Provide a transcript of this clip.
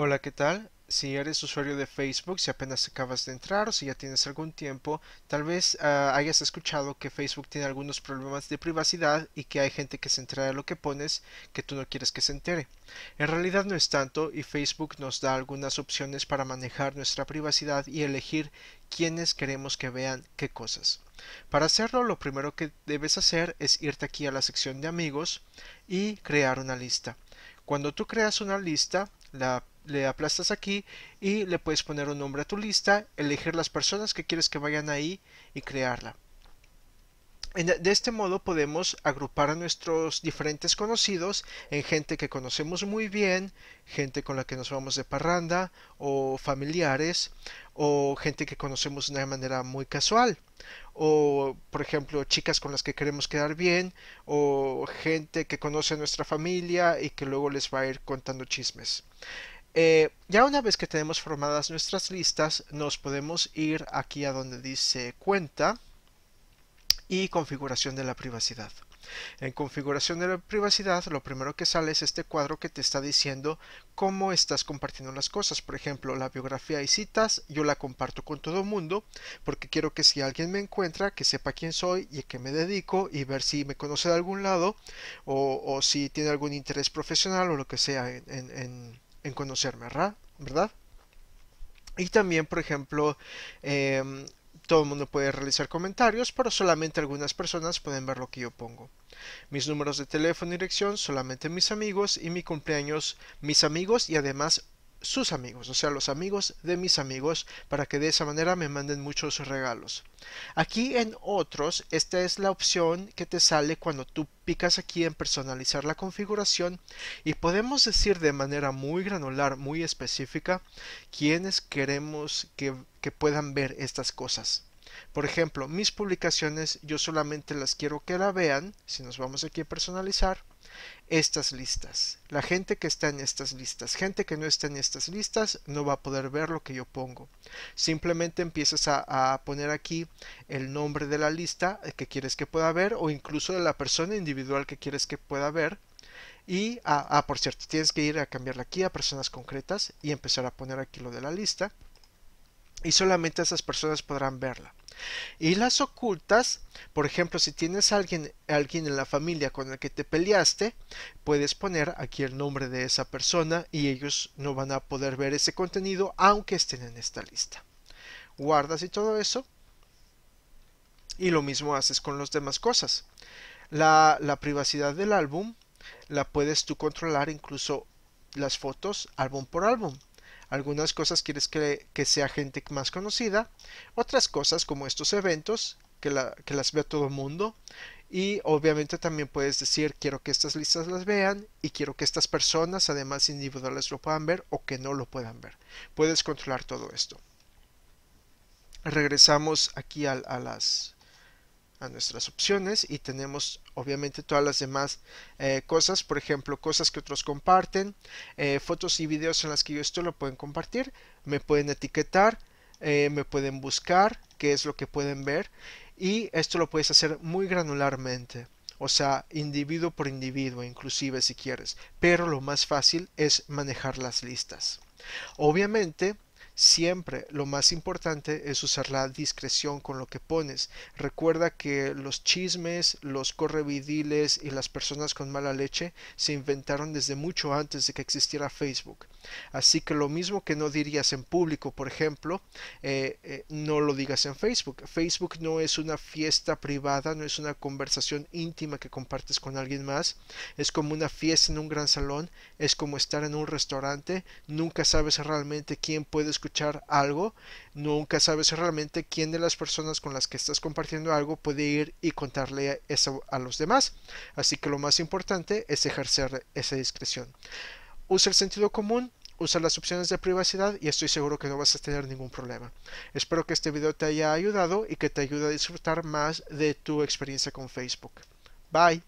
Hola, ¿qué tal? Si eres usuario de Facebook, si apenas acabas de entrar o si ya tienes algún tiempo, tal vez ah, hayas escuchado que Facebook tiene algunos problemas de privacidad y que hay gente que se entera de lo que pones que tú no quieres que se entere. En realidad no es tanto y Facebook nos da algunas opciones para manejar nuestra privacidad y elegir quiénes queremos que vean qué cosas. Para hacerlo, lo primero que debes hacer es irte aquí a la sección de amigos y crear una lista. Cuando tú creas una lista, la le aplastas aquí y le puedes poner un nombre a tu lista, elegir las personas que quieres que vayan ahí y crearla. De este modo podemos agrupar a nuestros diferentes conocidos en gente que conocemos muy bien, gente con la que nos vamos de parranda, o familiares, o gente que conocemos de una manera muy casual, o por ejemplo chicas con las que queremos quedar bien, o gente que conoce a nuestra familia y que luego les va a ir contando chismes. Eh, ya una vez que tenemos formadas nuestras listas, nos podemos ir aquí a donde dice cuenta y configuración de la privacidad. En configuración de la privacidad, lo primero que sale es este cuadro que te está diciendo cómo estás compartiendo las cosas. Por ejemplo, la biografía y citas, yo la comparto con todo el mundo porque quiero que si alguien me encuentra, que sepa quién soy y a qué me dedico y ver si me conoce de algún lado o, si tiene algún interés profesional o lo que sea en en conocerme, ¿verdad? Y también, por ejemplo, em, todo el mundo puede realizar comentarios, pero solamente algunas personas pueden ver lo que yo pongo. Mis números de teléfono y dirección, solamente mis amigos y mi cumpleaños, mis amigos y además sus amigos, o sea, los amigos de mis amigos, para que de esa manera me manden muchos regalos. Aquí en otros, esta es la opción que te sale cuando tú picas aquí en personalizar la configuración y podemos decir de manera muy granular, muy específica, quiénes queremos que, que puedan ver estas cosas. Por ejemplo, mis publicaciones yo solamente las quiero que la vean, si nos vamos aquí a personalizar, estas listas. La gente que está en estas listas, gente que no está en estas listas, no va a poder ver lo que yo pongo. Simplemente empiezas a, poner aquí el nombre de la lista que quieres que pueda ver o incluso de la persona individual que quieres que pueda ver. Y, ah, ah, por cierto, tienes que ir a cambiarla aquí a personas concretas y empezar a poner aquí lo de la lista. Y solamente esas personas podrán verla. Y las ocultas, por ejemplo, si tienes alguien, alguien en la familia con el que te peleaste, puedes poner aquí el nombre de esa persona y ellos no van a poder ver ese contenido aunque estén en esta lista. Guardas y todo eso. Y lo mismo haces con las demás cosas. La, la privacidad del álbum la puedes tú controlar incluso las fotos álbum por álbum. Algunas cosas quieres que, sea gente más conocida, otras cosas como estos eventos, que, que las vea todo el mundo. Y obviamente también puedes decir quiero que estas listas las vean y quiero que estas personas además individuales lo puedan ver o que no lo puedan ver. Puedes controlar todo esto. Regresamos aquí a las a nuestras opciones y tenemos obviamente todas las demás eh, cosas, por ejemplo, cosas que otros comparten, eh, fotos y videos en las que yo esto lo pueden compartir, me pueden etiquetar, eh, me pueden buscar, qué es lo que pueden ver y esto lo puedes hacer muy granularmente. O sea, individuo por individuo, inclusive si quieres. Pero lo más fácil es manejar las listas. Obviamente, Siempre lo más importante es usar la discreción con lo que pones. Recuerda que los chismes, los correvidiles y las personas con mala leche se inventaron desde mucho antes de que existiera Facebook. Así que lo mismo que no dirías en público, por ejemplo, eh, eh, no lo digas en Facebook. Facebook no es una fiesta privada, no es una conversación íntima que compartes con alguien más. Es como una fiesta en un gran salón, es como estar en un restaurante. Nunca sabes realmente quién puede algo, nunca sabes realmente quién de las personas con las que estás compartiendo algo puede ir y contarle eso a los demás. Así que lo más importante es ejercer esa discreción. Usa el sentido común, usa las opciones de privacidad y estoy seguro que no vas a tener ningún problema. Espero que este video te haya ayudado y que te ayude a disfrutar más de tu experiencia con Facebook. Bye.